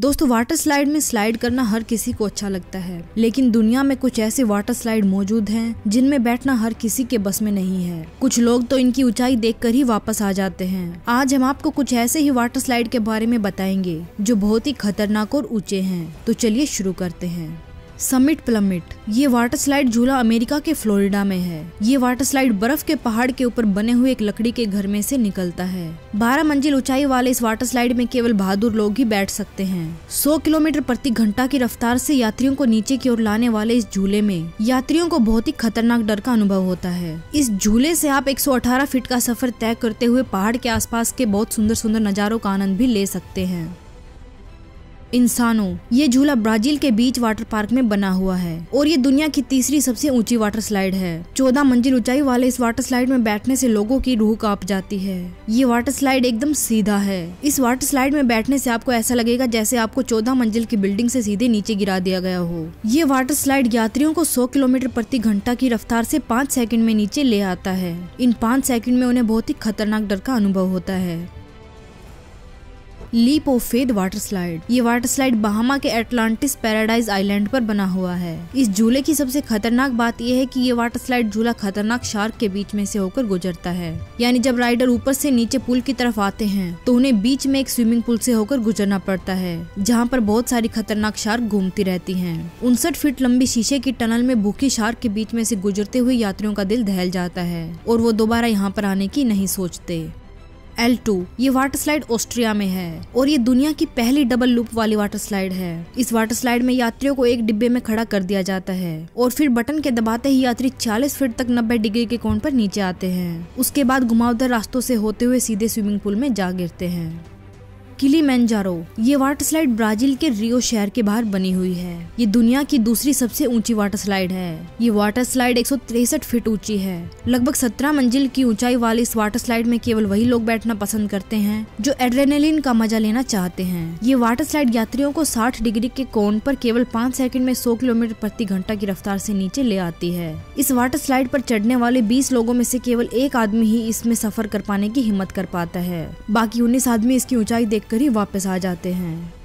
दोस्तों water slide में slide करना हर किसी को अच्छा लगता है, लेकिन दुनिया में कुछ ऐसे वाटर स्लाइड मौजूद हैं जिनमें बैठना हर किसी के बस में नहीं है। कुछ लोग तो इनकी ऊंचाई देखकर ही वापस आ जाते हैं। आज हम आपको कुछ ऐसे ही वाटर स्लाइड के बारे में बताएँगे, जो बहुत ही खतरनाक और ऊँचे हैं। तो चलिए शुरू करते हैं। Summit plummet. ये वाटर स्लाइड झूला अमेरिका के फ्लोरिडा में है। ये वाटर स्लाइड बर्फ़ के पहाड़ के ऊपर बने हुए एक लकड़ी के घर में से निकलता है। 12 मंजिल ऊंचाई वाले इस वाटर स्लाइड में केवल बहादुर लोग ही बैठ सकते हैं। 100 किलोमीटर प्रति घंटा की रफ्तार से यात्रियों को नीचे की ओर लाने वाले इस झूले में यात्रियों को बहुत ही खतरनाक डर का अनुभव होता है। इस झूले से आप 118 फीट का सफ़र तय करते हुए पहाड़ के आसपास के बहुत सुंदर सुंदर नजारों का आनंद भी ले सकते हैं। इंसानों, ये झूला ब्राज़ील के बीच वाटर पार्क में बना हुआ है और ये दुनिया की तीसरी सबसे ऊँची वाटर स्लाइड है। चौदह मंजिल ऊंचाई वाले इस वाटर स्लाइड में बैठने से लोगों की रूह काँप जाती है। ये वाटर स्लाइड एकदम सीधा है। इस वाटर स्लाइड में बैठने से आपको ऐसा लगेगा जैसे आपको चौदह मंजिल की बिल्डिंग से सीधे नीचे गिरा दिया गया हो। ये वाटर स्लाइड यात्रियों को सौ किलोमीटर प्रति घंटा की रफ्तार से पाँच सेकंड में नीचे ले आता है। इन पाँच सेकंड में उन्हें बहुत ही खतरनाक डर का अनुभव होता है। Leap of faith water slide. ये वाटर स्लाइड बहामा के एटलांटिस पैराडाइज आइलैंड पर बना हुआ है। इस झूले की सबसे खतरनाक बात यह है कि ये वाटर स्लाइड झूला खतरनाक शार्क के बीच में से होकर गुजरता है। यानी जब राइडर ऊपर से नीचे पुल की तरफ़ आते हैं तो उन्हें बीच में एक स्विमिंग पूल से होकर गुजरना पड़ता है, जहाँ पर बहुत सारी खतरनाक शार्क घूमती रहती है। उनसठ फीट लंबी शीशे की टनल में भूखी शार्क के बीच में से गुजरते हुए यात्रियों का दिल दहल जाता है, और वो दोबारा यहाँ पर आने की नहीं सोचते। एल टू ये वाटर स्लाइड ऑस्ट्रिया में है और ये दुनिया की पहली डबल लूप वाली वाटर स्लाइड है। इस वाटर स्लाइड में यात्रियों को एक डिब्बे में खड़ा कर दिया जाता है और फिर बटन के दबाते ही यात्री 40 फीट तक 90 डिग्री के कोण पर नीचे आते हैं। उसके बाद घुमावदार रास्तों से होते हुए सीधे स्विमिंग पूल में जा गिरते हैं। किलीमैंजारो, ये वाटर स्लाइड ब्राज़ील के रियो शहर के बाहर बनी हुई है। ये दुनिया की दूसरी सबसे ऊँची वाटर स्लाइड है। ये वाटर स्लाइड एक फीट ऊँची है। लगभग 17 मंजिल की ऊंचाई वाली इस वाटर स्लाइड में केवल वही लोग बैठना पसंद करते हैं, जो एड्रेनलिन का मज़ा लेना चाहते हैं। ये वाटर स्लाइड यात्रियों को 60 डिग्री के कोण पर केवल पाँच सेकंड में सौ किलोमीटर प्रति घंटा की रफ्तार से नीचे ले आती है। इस वाटर स्लाइड पर चढ़ने वाले 20 लोगों में से केवल एक आदमी ही इसमें सफ़र कर पाने की हिम्मत कर पाता है। बाकी उन्नीस आदमी इसकी ऊंचाई देख ही वापस आ जाते हैं।